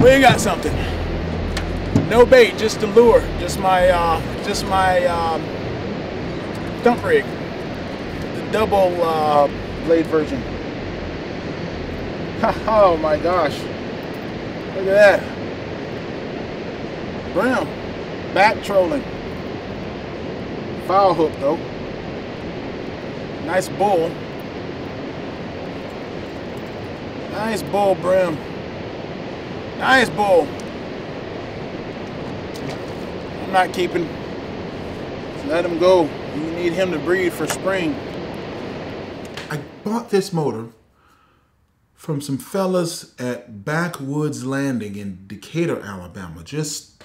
We got something. No bait, just a lure. Just my, uh, just my um, dump rig. The double uh, blade version. oh my gosh. Look at that. Brim. Back trolling. Foul hook though. Nice bull. Nice bull brim. Nice bull. I'm not keeping. Let him go. You need him to breed for spring. I bought this motor from some fellas at Backwoods Landing in Decatur, Alabama, just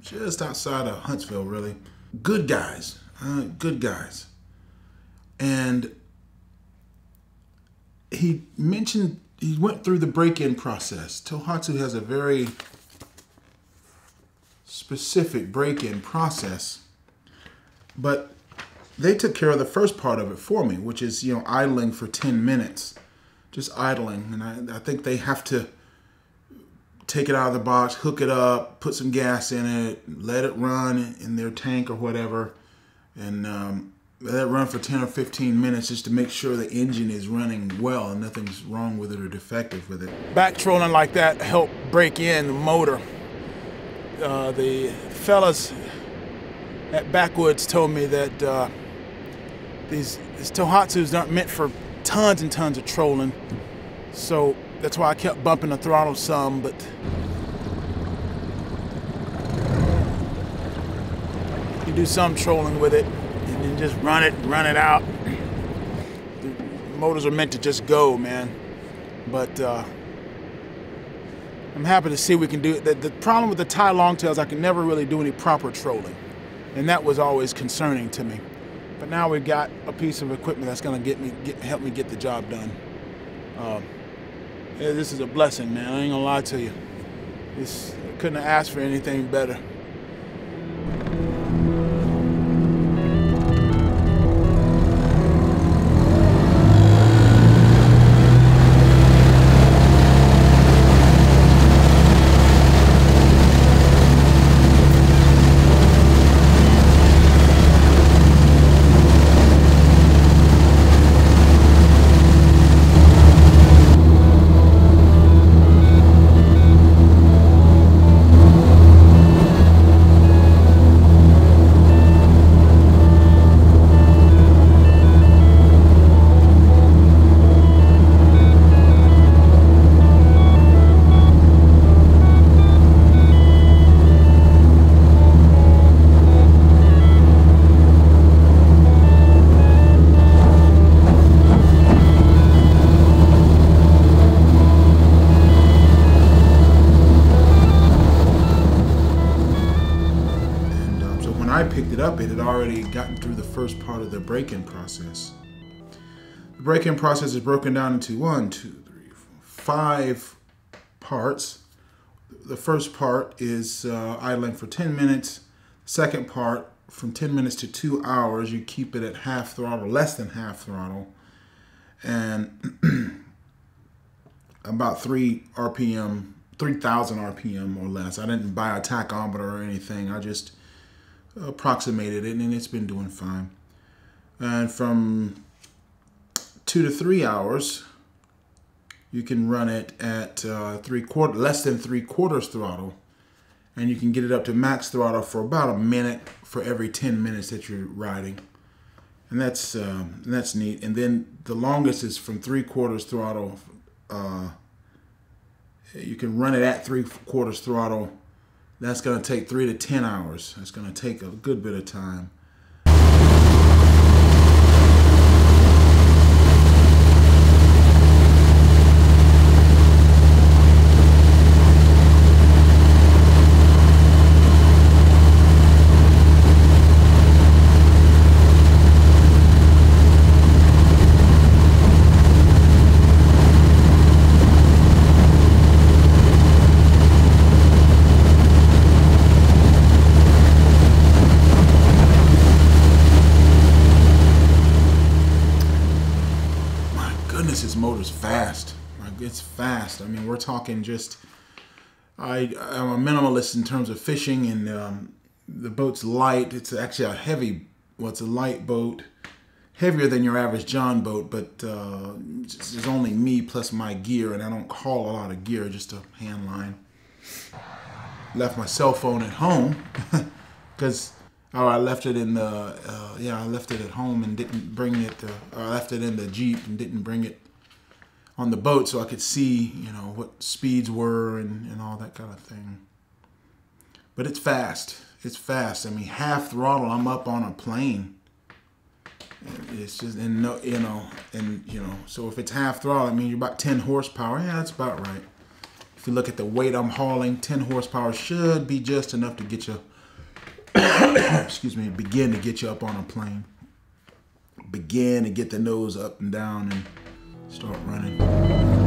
just outside of Huntsville, really. Good guys, uh, good guys. And he mentioned he went through the break-in process. Tohatsu has a very specific break-in process, but they took care of the first part of it for me, which is you know idling for 10 minutes, just idling, and I, I think they have to take it out of the box, hook it up, put some gas in it, let it run in their tank or whatever, and um, let run for 10 or 15 minutes just to make sure the engine is running well and nothing's wrong with it or defective with it. Back trolling like that helped break in the motor. Uh, the fellas at Backwoods told me that uh, these, these Tohatsus aren't meant for tons and tons of trolling. So that's why I kept bumping the throttle some, but you do some trolling with it and just run it, run it out. The motors are meant to just go, man. But uh, I'm happy to see we can do it. The, the problem with the Thai longtails, I can never really do any proper trolling. And that was always concerning to me. But now we've got a piece of equipment that's gonna get me, get, help me get the job done. Um, yeah, this is a blessing, man. I ain't gonna lie to you. Couldn't have asked for anything better. I picked it up, it had already gotten through the first part of the break-in process. The break-in process is broken down into one, two, three, four, five parts. The first part is uh, idling for 10 minutes. Second part, from 10 minutes to two hours, you keep it at half throttle, less than half throttle, and about three RPM, 3,000 RPM or less. I didn't buy a tachometer or anything. I just approximated it, and it's been doing fine. And from two to three hours, you can run it at uh, three quarter, less than three quarters throttle, and you can get it up to max throttle for about a minute for every 10 minutes that you're riding. And that's um, that's neat. And then the longest is from three quarters throttle. Uh, you can run it at three quarters throttle that's going to take three to 10 hours. That's going to take a good bit of time. My goodness, this motor's fast. Like, It's fast. I mean, we're talking just I I'm a minimalist in terms of fishing, and um, the boat's light. It's actually a heavy. Well, it's a light boat, heavier than your average John boat, but uh, there's only me plus my gear, and I don't haul a lot of gear, just a hand line. Left my cell phone at home because oh, I left it in the uh, yeah, I left it at home and didn't bring it. Uh, I left it in the jeep and didn't bring it on the boat so I could see, you know, what speeds were and, and all that kind of thing. But it's fast. It's fast. I mean, half throttle, I'm up on a plane. It's just, and no, you know, and you know, so if it's half throttle, I mean, you're about 10 horsepower. Yeah, that's about right. If you look at the weight I'm hauling, 10 horsepower should be just enough to get you, excuse me, begin to get you up on a plane. Begin to get the nose up and down and start running.